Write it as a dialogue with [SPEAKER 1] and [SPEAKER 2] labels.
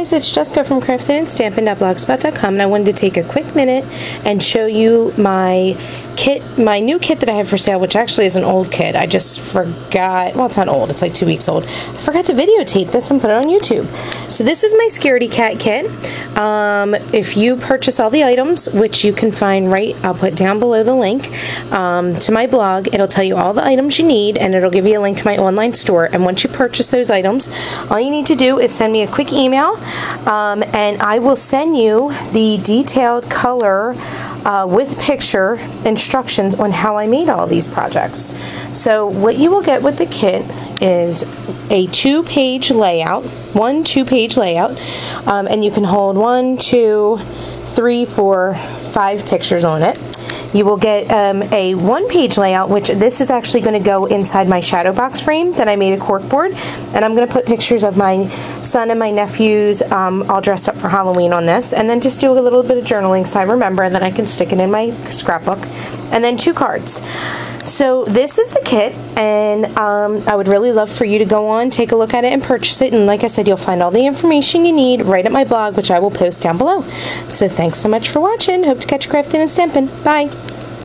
[SPEAKER 1] guys, it's Jessica from craftinandstampin.blogspot.com and I wanted to take a quick minute and show you my kit, my new kit that I have for sale, which actually is an old kit. I just forgot, well, it's not old, it's like two weeks old. I forgot to videotape this and put it on YouTube. So this is my Scaredy Cat kit. Um, if you purchase all the items, which you can find right, I'll put down below the link um, to my blog. It'll tell you all the items you need and it'll give you a link to my online store. And once you purchase those items, all you need to do is send me a quick email um, and I will send you the detailed color uh, with picture instructions on how I made all these projects. So what you will get with the kit is a two page layout, one two page layout, um, and you can hold one, two, three, four, five pictures on it. You will get um, a one page layout, which this is actually going to go inside my shadow box frame that I made a cork board. And I'm going to put pictures of my son and my nephews um, all dressed up for Halloween on this. And then just do a little bit of journaling so I remember and then I can stick it in my scrapbook. And then two cards. So this is the kit, and um, I would really love for you to go on, take a look at it, and purchase it. And like I said, you'll find all the information you need right at my blog, which I will post down below. So thanks so much for watching. Hope to catch you crafting and stamping. Bye.